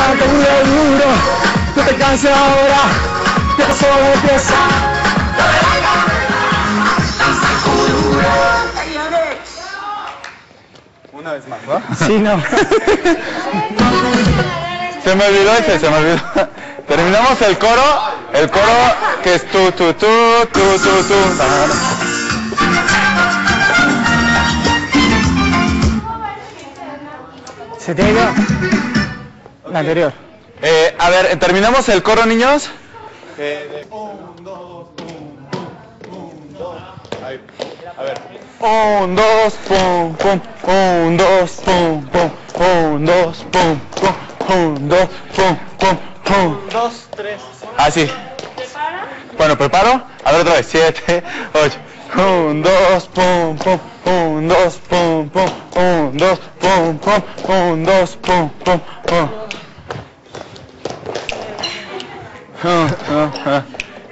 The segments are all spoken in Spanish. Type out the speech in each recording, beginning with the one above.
sacude duro, no te canses ahora, que esto solo empieza. Una vez más, ¿va? Sí, no. Se me olvidó ese, se me olvidó. Terminamos el coro, el coro que es tu, tu, tu, tu, tu, tu. Se te la anterior. Eh, a ver, terminamos el coro, niños. Un, dos, pum, pum, un, dos, pum, pum, un, dos, pum, pum, un, dos, pum, pum, pum. Dos, tres. Así. Bueno, preparo. A ver otra vez. Siete, ocho.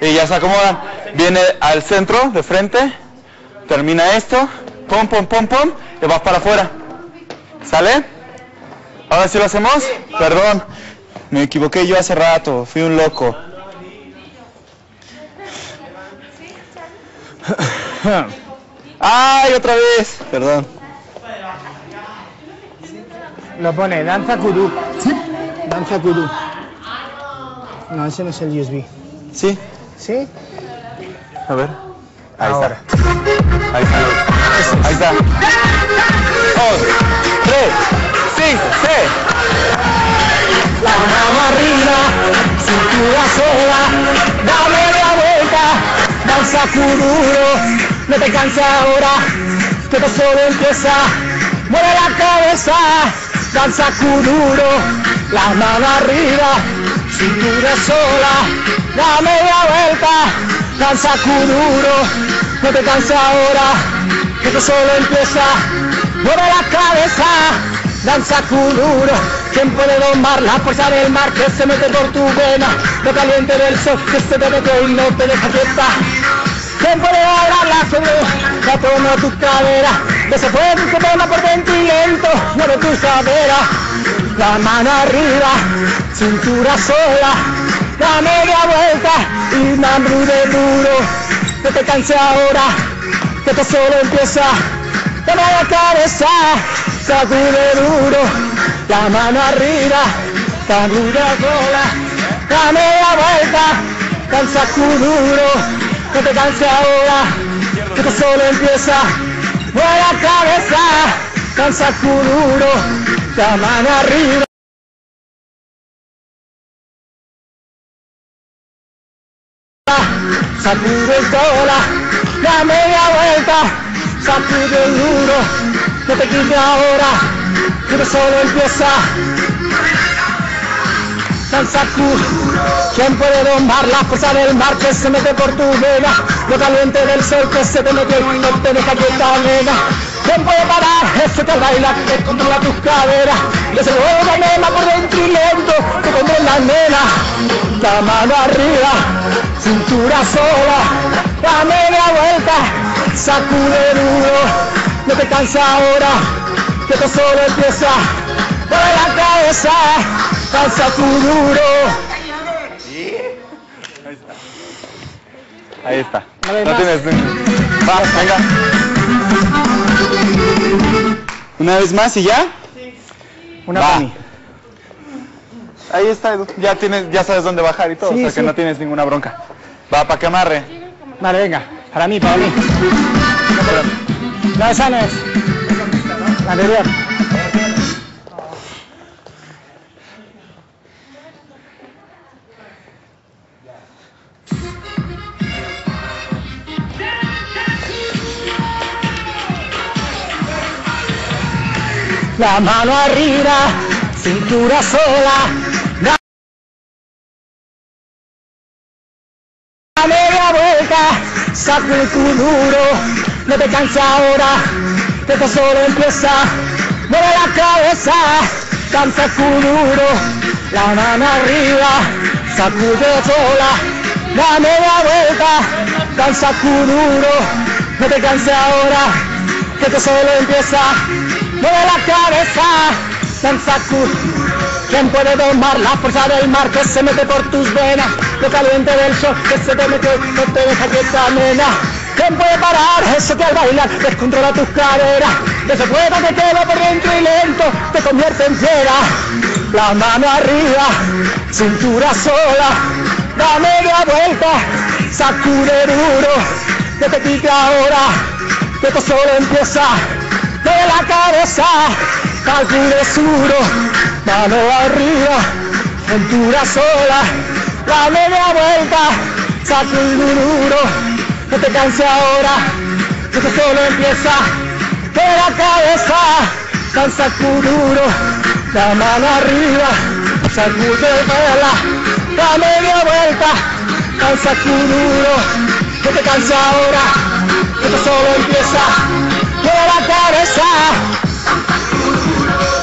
Y ya se acomodan. Viene al centro, de frente. Termina esto. Pum, pum, pum, pum. Y vas para afuera. ¿Sale? Ahora sí lo hacemos. Perdón. Me equivoqué yo hace rato. Fui un loco. ¡Ay, otra vez! Perdón. Lo pone danza kudú. Danza kudú. No, ese no es el USB. ¿Sí? ¿Sí? A ver. Ahí Ahora. está. Ahí está. Ahí está. Dos, tres, cinco, seis. La mano arriba, cintura vuelta, danza kuduro, no te canses ahora, que esto solo empieza, mueve la cabeza, danza kuduro, la mano arriba, cintura sola, da media vuelta, danza kuduro, no te canses ahora, que esto solo empieza, mueve la cabeza, danza kuduro, ¿quién puede domar la fuerza del mar que se mete por tu vena? Lo caliente del sol que se te mete y no te deja quieta. ¿Quién puede hablarla sobre toma tu cadera? De ese fuego que toma por dentro y lento, mueve tu cadera. La mano arriba, cintura sola, la media vuelta y mambrú de duro. No te canses ahora, que esto solo empieza. Toma la cabeza, sacude duro, la mano arriba, sacude sola, la media vuelta, danza duro, no te canses ahora, que esto solo empieza, mueve la cabeza, danza duro, la mano arriba. Sacude sola, la media vuelta, sacude duro, no te quites ahora, que esto solo empieza. Danza duro, ¿quién puede domar la fuerza del mar que se mete por tu vena? Lo caliente del sol que se te mete y no te deja quieta nena. ¿Quién puede parar ese que baila que controla tus caderas? Y ese juego nena por dentro y lento que controla nena. La mano arriba, cintura sola, la media vuelta, sacude duro, no te canses ahora, que esto solo empieza, mueve la cabeza, danza tu duro. Ahí está. No hay No tienes. Va, venga. Una vez más y ya. Una Va. Ahí está, Edu. Ya tienes, ya sabes dónde bajar y todo, Sí, o sea que no tienes ninguna bronca. Va, para que amarre. Vale, venga, para mí, para mí. No, esa no es. La anterior. La mano arriba, cintura sola, la media vuelta, sacude tu duro, no te canses ahora, que esto solo empieza, mueve la cabeza, danza tu duro, la mano arriba, sacude sola, la media vuelta, danza duro, no te canses ahora, que esto solo empieza, mueve la cabeza, Sansacur. ¿Quién puede domar la fuerza del mar que se mete por tus venas? Lo caliente del sol que se te mete, no te deja quieta, nena. ¿Quién puede parar eso que al bailar descontrola tus caderas? De ese fuego que queda por dentro y lento te convierte en fiera. La mano arriba, cintura sola, da media vuelta, sacude duro, que te quite ahora, que esto solo empieza de la cabeza, calcule duro, mano arriba, cintura sola, la media vuelta, sacude duro, no te canse ahora, esto solo empieza de la cabeza, cansa duro, la mano arriba, sacude vela, la media vuelta, cansa duro, que te canse ahora, esto solo empieza la cabeza.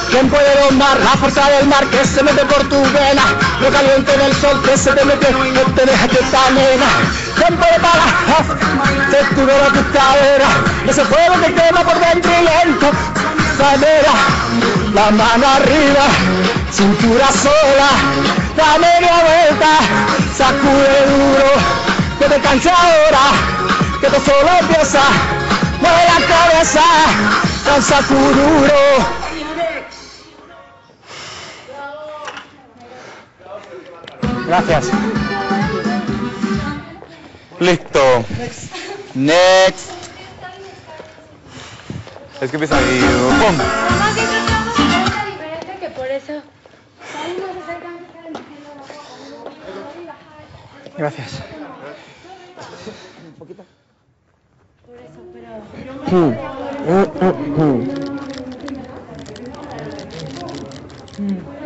¿Quién puede domar la fuerza del mar que se mete por tu vena? Lo caliente del sol que se te mete, no te deja que esta nena. ¿Quién puede parar? Te tudora tu cadera, ese fuego que quema por dentro y lento. Cadera, la mano arriba, cintura sola, la media vuelta, sacude duro, que te canse ahora, que esto solo empieza, tu duro. Gracias. Listo. Next. Es que empieza ahí. ¡Pum! Mamá, que tratamos de hacer algo diferente que por eso. Ahí nos acercan Gracias. Por 嗯嗯嗯嗯。嗯。